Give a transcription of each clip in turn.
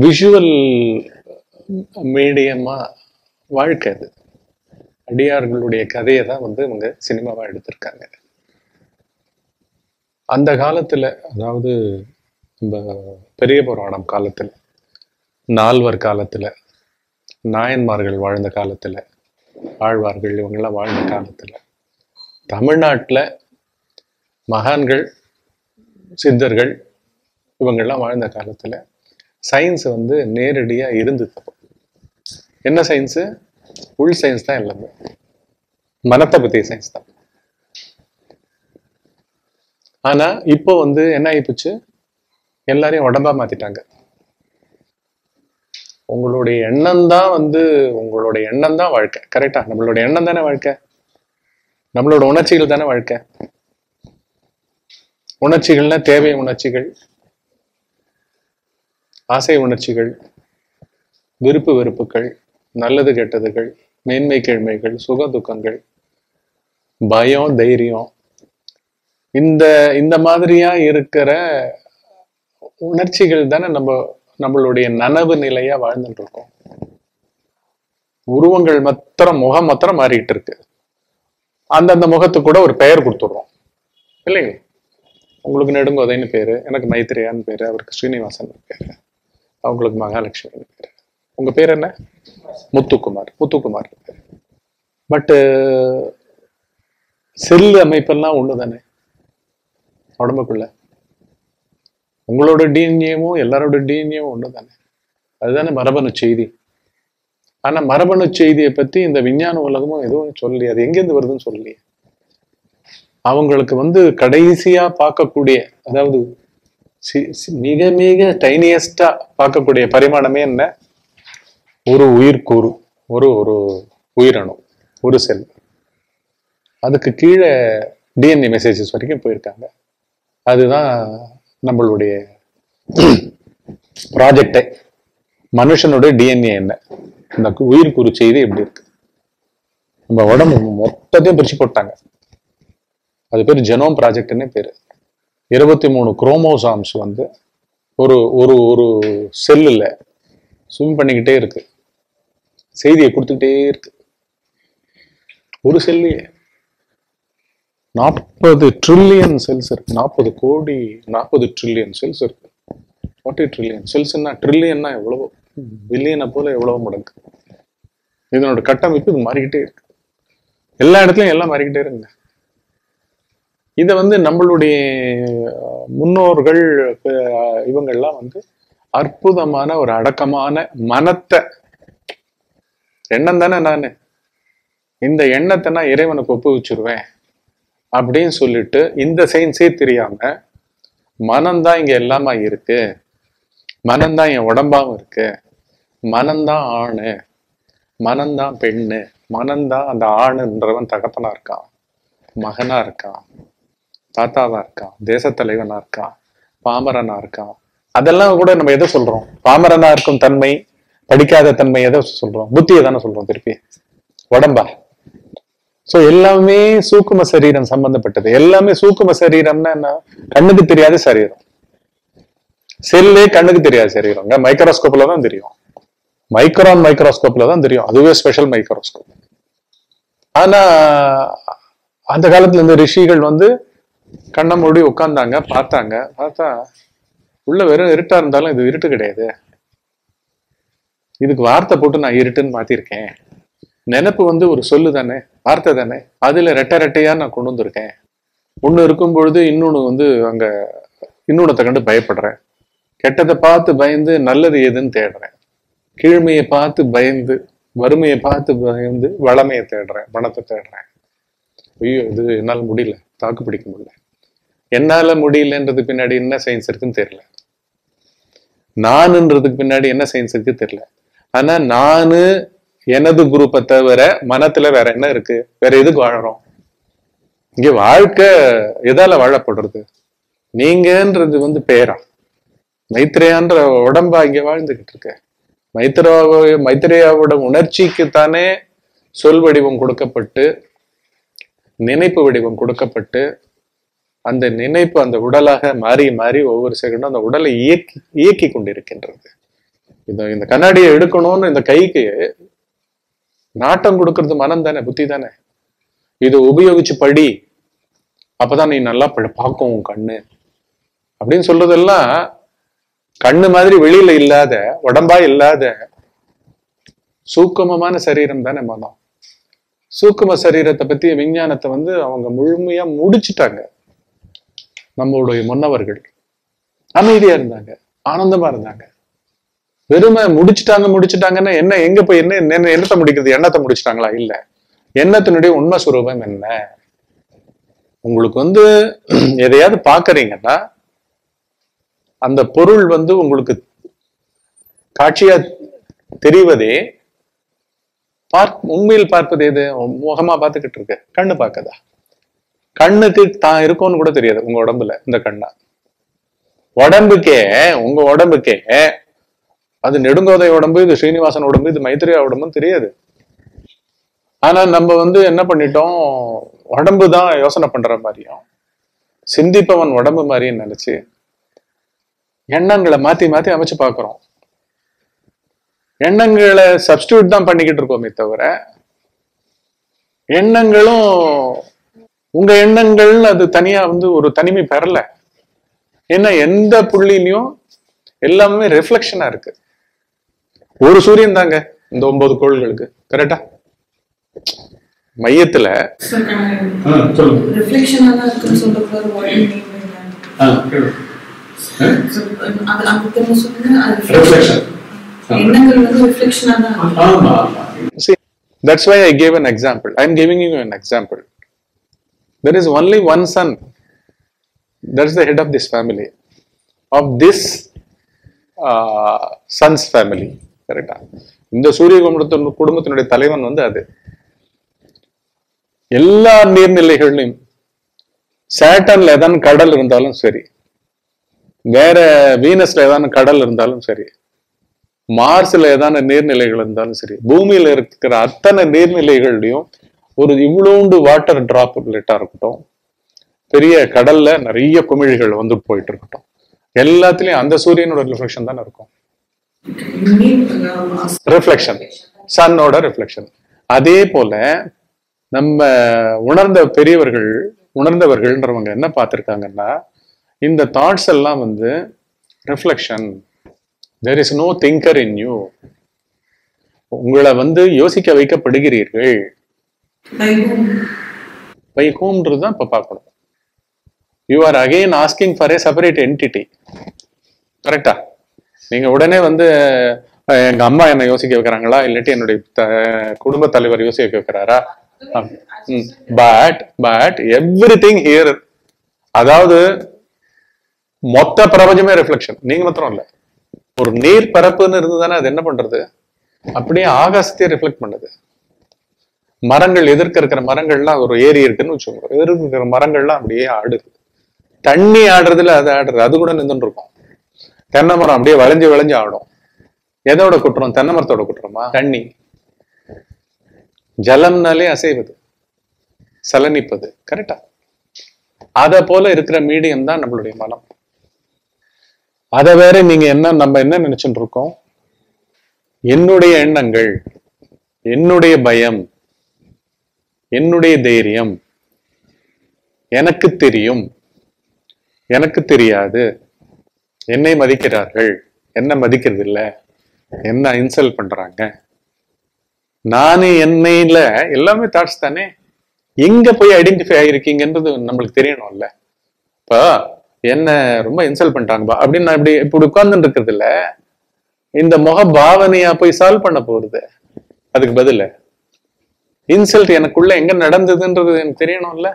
Visual மீடியமா வாழ்க்கை அது. அடியார்களுடைய கதையை தான் வந்து இவங்க சினிமாவா எடுத்திருக்காங்க. அந்த காலத்துல அதாவது நம்ம பெரிய புராணம் காலத்துல நால்வர் காலத்துல நாயன்மார்கள் வாழ்ந்த காலத்துல ஆழ்வார்கள் இவங்கெல்லாம் வாழ்ந்த காலத்துல தமிழ்நாட்டுல மகான்கள் சித்தர்கள் இவங்கெல்லாம் வாழ்ந்த காலத்துல சயின்ஸ் வந்து நேரடியா இருந்தது என்ன சயின்ஸு உள் சயின்ஸ் தான் எல்லாமே. மனத்தை பற்றிய சயின்ஸ் தான். ஆனா இப்போ வந்து என்ன ஆகிப்போச்சு எல்லாரையும் உடம்பா மாத்திட்டாங்க. உங்களுடைய எண்ணம் தான் வந்து உங்களுடைய எண்ணம் தான் வாழ்க்கை. கரெக்டா நம்மளுடைய எண்ணம் தானே வாழ்க்கை? நம்மளோட உணர்ச்சிகள் தானே வாழ்க்கை? உணர்ச்சிகள்னா தேவை உணர்ச்சிகள். ஆசை உணர்ச்சிகள் விருப்பு வெறுப்புகள் நல்லது கெட்டதுகள் மேன்மை கேழ்மைகள் சுக துக்கங்கள் பயம் தைரியம். இந்த இந்த மாதிரியா இருக்கிற உணர்ச்சிகள் தானே நம்ம நம்மளுடைய நனவு நிலையா வாழ்ந்துட்டு இருக்கோம் உருவங்கள் மாத்திரம் முகம் மாத்திரம் மாறிட்டு இருக்கு அந்தந்த முகத்துக்கு கூட ஒரு பெயர் கொடுத்துடுறோம். இல்லைங்க உங்களுக்கு நெடுங்கோதைன்னு பேரு எனக்கு மைத்ரியான்னு பேரு அவருக்கு ஸ்ரீனிவாசன் பேரு. அவங்களுக்கு மகாலட்சுமி பேரு. உங்கள் பேர் என்ன? முத்துக்குமார். முத்துக்குமார். பேரு பட்டு செல் அமைப்பெல்லாம் ஒண்ணுதானே? உடம்புக்குள்ள. உங்களோட டிஎன்ஏவும் எல்லாரோட டிஎன்ஏவும் ஒண்ணுதானே? அதுதானே மரபணு செய்தி. ஆனா மரபணு செய்தியை பத்தி இந்த விஞ்ஞான உலகமும் எதுவும் சொல்லலையே. அது எங்கேருந்து வருதுன்னு சொல்லலையே? அவங்களுக்கு வந்து கடைசியா பார்க்கக்கூடிய அதாவது மிக மிக டைனியஸ்டா பார்க்கக்கூடிய பரிமாணமே என்ன? ஒரு உயிர்கூறு ஒரு ஒரு உயிரணு ஒரு செல். அதுக்கு கீழே டிஎன்ஏ மெசேஜஸ் வரைக்கும் போயிருக்காங்க. அதுதான் நம்மளுடைய ப்ராஜெக்டை மனுஷனுடைய டிஎன்ஏ என்ன? இந்த உயிர்கூறு செய்தி எப்படி இருக்கு? நம்ம உடம்பு மொத்தத்தையும் பிரிச்சு போட்டாங்க. அது பேர் ஜெனோம் ப்ராஜெக்ட்னே பேரு. இருபத்தி மூணு குரோமோசாம்ஸ் வந்து ஒரு ஒரு ஒரு செல்லுல ஸ்விம் பண்ணிக்கிட்டே இருக்கு. செய்தியை கொடுத்துக்கிட்டே இருக்கு. ஒரு செல்லையே நாற்பது ட்ரில்லியன் செல்ஸ் இருக்கு. நாற்பது கோடி நாற்பது ட்ரில்லியன் செல்ஸ் இருக்கு. ஃபார்ட்டி ட்ரில்லியன் செல்ஸ்னா ட்ரில்லியன்னா எவ்வளவோ? பில்லியனை போல எவ்வளவு மடங்கு. இதனோட கட்டமைப்பு இது மாறிக்கிட்டே இருக்கு. எல்லா இடத்துலயும் எல்லாம் மாறிக்கிட்டே இருக்குங்க. இதை வந்து நம்மளுடைய முன்னோர்கள் இவங்கள்லாம் இவங்கெல்லாம் வந்து அற்புதமான ஒரு அடக்கமான மனத்தை எண்ணம் தானே நானு? இந்த எண்ணத்தை நான் இறைவனுக்கு ஒப்புவிச்சிருவேன் அப்படின்னு சொல்லிட்டு இந்த சயின்ஸே தெரியாம மனம்தான் இங்க எல்லாமா இருக்கு. மனம்தான் என் உடம்பாவும் இருக்கு. மனம்தான் ஆணு. மனம்தான் பெண்ணு. மனம்தான் அந்த ஆணுன்றவன் தகப்பனா இருக்கான். மகனா இருக்கான். தாத்தாவா இருக்கான் தேசத்தலைவனா இருக்கான் பாமரனா இருக்கான். அதெல்லாம் கூட நம்ம எதை சொல்றோம்? பாமரனா இருக்கும் தன்மை படிக்காத தன்மை எதை சொல்றோம்? புத்தியை தானே சொல்றோம் திருப்பி. உடம்பா. சோ எல்லாமே சூக்கும சரீரம் சம்பந்தப்பட்டது. எல்லாமே சூக்கும சரீரம்னா என்ன? கண்ணுக்கு தெரியாத சரீரம். செல்லே கண்ணுக்கு தெரியாத சரீரங்க மைக்ரோஸ்கோப்ல தான் தெரியும். மைக்ரான் மைக்ரோஸ்கோப்ல தான் தெரியும். அதுவே ஸ்பெஷல் மைக்ரோஸ்கோப் ஆனா அந்த காலத்துல இந்த ரிஷிகள் வந்து கண்ணை மூடி உட்கார்ந்தாங்க பார்த்தாங்க. பார்த்தா உள்ள வெறும் இருட்டா இருந்தாலும் இது இருட்டு கிடையாது. இதுக்கு வார்த்தை போட்டு நான் இருட்டுன்னு மாத்திருக்கேன். நினைப்பு வந்து ஒரு சொல்லு தானே வார்த்தை தானே. அதுல ரெட்டை ரெட்டையா நான் கொண்டு வந்திருக்கேன். ஒண்ணு இருக்கும் பொழுது இன்னொன்னு வந்து அங்க இன்னொன்னத்தை கண்டு பயப்படுறேன். கெட்டதை பார்த்து பயந்து நல்லது எதுன்னு தேடுறேன். கீழ்மையை பார்த்து பயந்து வறுமையை பார்த்து பயந்து வளமையை தேடுறேன் பணத்தை தேடுறேன். ஐயோ இது என்னால முடியல. தாக்கு பிடிக்க முடியல. என்னால முடியலன்றது பின்னாடி என்ன சயின்ஸ் இருக்குன்னு தெரியல. நானுன்றதுக்கு பின்னாடி என்ன சயின்ஸ் இருக்கு தெரியல. ஆனா நானு எனது குரூப்பை தவிர மனத்துல வேற என்ன இருக்கு? வேற எதுக்கு வாழறோம்? இங்க வாழ்க்கை எதால வாழப்படுறது? நீங்கன்றது வந்து பேரா. மைத்ரேயான்ற உடம்பா இங்க வாழ்ந்துகிட்டு இருக்க. மைத்ரா மைத்ரேயாவோட உணர்ச்சிக்கு தானே சொல் வடிவம் கொடுக்கப்பட்டு நினைப்பு வடிவம் கொடுக்கப்பட்டு அந்த நினைப்பு அந்த உடலாக மாறி மாறி ஒவ்வொரு செகண்டும் அந்த உடலை இயக்கி இயக்கி கொண்டிருக்கின்றது. இந்த இந்த கண்ணாடியை எடுக்கணும்னு இந்த கைக்கு நாட்டம் கொடுக்கறது மனம் தானே புத்தி தானே? இது உபயோகிச்சு படி அப்பதான் நீ நல்லா பார்க்கும் உன் கண்ணு. அப்படின்னு சொல்றதெல்லாம் கண்ணு மாதிரி வெளியில இல்லாத உடம்பா இல்லாத சூக்குமமான சரீரம் தானே மனம். சூக்கும சரீரத்தை பத்தி விஞ்ஞானத்தை வந்து அவங்க முழுமையா முடிச்சிட்டாங்க. நம்மளுடைய முன்னவர்கள் அமைதியா இருந்தாங்க ஆனந்தமா இருந்தாங்க. வெறுமை முடிச்சுட்டாங்க முடிச்சுட்டாங்கன்னா என்ன எங்க போய் என்ன என்ன என்னத்தை முடிக்கிறது எண்ணத்தை முடிச்சிட்டாங்களா? இல்ல. எண்ணத்தினுடைய உண்மை சுரூபம் என்ன? உங்களுக்கு வந்து எதையாவது பாக்குறீங்கன்னா அந்த பொருள் வந்து உங்களுக்கு காட்சியா தெரிவதே பார்க் உண்மையில் பார்ப்பது எது? முகமா பார்த்துக்கிட்டு இருக்கு கண்ணு பார்க்கதா? கண்ணுக்கு தான் இருக்கும்னு கூட தெரியாது உங்க உடம்புல இந்த கண்ணா. உடம்புக்கே உங்க உடம்புக்கே அது நெடுங்கோதை உடம்பு இது ஸ்ரீனிவாசன் உடம்பு இது மைத்திரியா உடம்புன்னு தெரியாது. ஆனா நம்ம வந்து என்ன பண்ணிட்டோம்? உடம்பு தான் யோசனை பண்ற மாதிரியும் சிந்திப்பவன் உடம்பு மாதிரியும் நினைச்சு எண்ணங்களை மாத்தி மாத்தி அமைச்சு பார்க்கிறோம். எண்ணங்களை சப்ஸ்டியூட் தான் பண்ணிக்கிட்டு இருக்கோமே தவிர எண்ணங்களும் உங்க எண்ணங்கள் அது தனியா வந்து ஒரு தனிமை பெறல. ஏன்னா எந்த புள்ளிலையும் எல்லாமே ரிஃப்ளெக்ஷனா இருக்கு. ஒரு சூரியன் தாங்க இந்த ஒன்பது கோள்களுக்கு. கரெக்டா மையத்துல can I- ஆ, சொல்லுங்க reflection. ஆனா இருக்குன்னு சொல்றதுக்கு what do you there is only one son. That's the head of this family of this uh, son's family. கரெக்டா இந்த சூரிய குடும்பத்தின் குடும்பத்தினுடைய தலைவன் வந்து அது. எல்லா நீர்நிலைகளிலும் சேட்டன்ல ஏதாவது கடல் இருந்தாலும் சரி வேற வீனஸ்ல ஏதாவது கடல் இருந்தாலும் சரி மார்ஸ்ல ஏதான நீர்நிலைகள் இருந்தாலும் சரி பூமியில இருக்கிற அத்தனை நீர்நிலைகள்லயும் ஒரு இவ்வளோண்டு வாட்டர் டிராப்லெட்டா இருக்கட்டும் பெரிய கடல்ல நிறைய குமிழிகள் வந்து போயிட்டு இருக்கட்டும். எல்லாத்துலயும் அந்த சூரியனோட ரிஃப்ளெக்ஷன் தானே இருக்கும். ரிஃப்ளெக்ஷன் சன்னோட ரிஃப்ளெக்ஷன் அதே போல நம்ம உணர்ந்த பெரியவர்கள் உணர்ந்தவர்கள்ன்றவங்க என்ன பார்த்துருக்காங்கன்னா இந்த தாட்ஸ் எல்லாம் வந்து reflection there is no thinker in you உங்களை வந்து யோசிக்க வைக்கப்படுகிறீர்கள்? பை ஹோம்ன்றது தான் இப்போ பார்க்கணும். You are again asking for a separate entity கரெக்டா நீங்க உடனே வந்து எங்க அம்மா என்ன யோசிக்க வைக்கிறாங்களா? இல்லாட்டி என்னுடைய குடும்ப தலைவர் யோசிக்க வைக்கிறாரா? But but everything here அதாவது மொத்த பிரபஞ்சமே ரிஃப்ளெக்ஷன் நீங்க மாத்திரம் இல்ல. ஒரு நீர் பரப்புன்னு இருந்ததுதானே அது என்ன பண்றது? அப்படியே ஆகாசத்தையே ரிஃப்ளெக்ட் பண்ணுது. மரங்கள் எதிர்க்க இருக்கிற மரங்கள்லாம் ஒரு ஏரி இருக்குன்னு வச்சுக்கோங்க. எதிர்க்க இருக்கிற மரங்கள்லாம் அப்படியே ஆடுது. தண்ணி ஆடுறதுல அது ஆடுறது. அது கூட நின்றுட்டு இருக்கும். தென்னை மரம் அப்படியே வளைஞ்சு வளைஞ்சு ஆடும். எதோட குற்றம் தென்னை மரத்தோட குற்றமா தண்ணி. ஜலம்னாலே அசைவது. சலனிப்பது. கரெக்டா அதை போல இருக்கிற மீடியம் தான் நம்மளுடைய மனம். அதை வேற நீங்க என்ன நம்ம என்ன நினைச்சுட்டு இருக்கோம்? என்னுடைய எண்ணங்கள் என்னுடைய பயம் என்னுடைய தைரியம். எனக்கு தெரியும். எனக்கு தெரியாது. என்னை மதிக்கிறார்கள். என்ன மதிக்கிறது இல்ல என்ன இன்சல்ட் பண்றாங்க. நானு என்னைல எல்லாமே தாட்ஸ் தானே. எங்க போய் ஐடென்டிஃபை ஆயிருக்கீங்கன்றது நம்மளுக்கு தெரியணும்ல. இப்போ என்ன ரொம்ப இன்சல்ட் பண்ணிட்டாங்கப்பா. அப்படின்னு நான் இப்படி இப்படி உட்கார்ந்துட்டு இருக்கிறது இல்ல இந்த முக பாவனையா போய் சால்வ் பண்ண போறது. அதுக்கு பதில இன்சல்ட் எனக்குள்ள எங்க நடந்ததுன்றது எனக்கு தெரியணும்ல?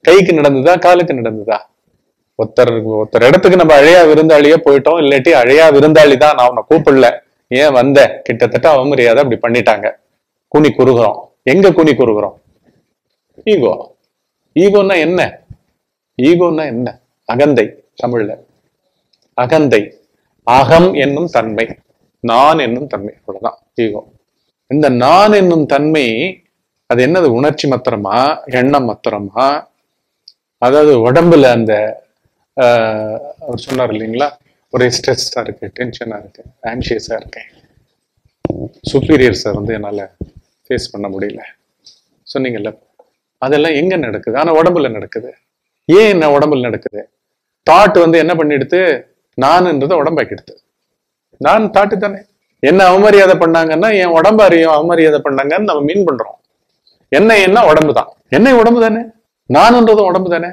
கைக்கு நடந்ததா காலுக்கு நடந்ததா? ஒருத்தர் ஒருத்தர் இடத்துக்கு நம்ம அழையா விருந்தாளியே போயிட்டோம் இல்லாட்டி அழையா விருந்தாளி தான் நான் உன்னை கூப்பிடல. ஏன் வந்த? கிட்டத்தட்ட அவமரியாதை அப்படி பண்ணிட்டாங்க. குனி குறுகிறோம். எங்க குனி குறுகிறோம்? ஈகோ. ஈகோன்னா என்ன? ஈகோன்னா என்ன? அகந்தை தமிழ்ல. அகந்தை. அகம் என்னும் தன்மை. நான் என்னும் தன்மை. அவ்வளவுதான். ஈகோ. இந்த நான் என்னும் தன்மை அது என்னது? உணர்ச்சி மாத்திரமா? எண்ணம் மாத்திரமா? அதாவது உடம்புல அந்த ஆஹ், அவர் சொன்னார் இல்லைங்களா? ஒரே ஸ்ட்ரெஸ்ஸா இருக்கு டென்ஷனா இருக்கு ஆன்சியஸா இருக்கேன். சுப்பீரியர்ஸை வந்து என்னால ஃபேஸ் பண்ண முடியல. சொன்னீங்கல்ல? அதெல்லாம் எங்க நடக்குது? ஆனா உடம்புல நடக்குது. ஏன் என்ன உடம்புல நடக்குது? தாட் வந்து என்ன பண்ணிடுது? நான்ன்றதை உடம்பாக்கிடுது. நான் தாட்டு தானே? என்ன அவமரியாதை பண்ணாங்கன்னா என் உடம்பு அறியும் அவமரியாதை பண்ணாங்கன்னு நம்ம மீன் பண்றோம். என்ன என்ன உடம்பு தான் என்ன உடம்பு தானே நானுன்றதும் உடம்பு தானே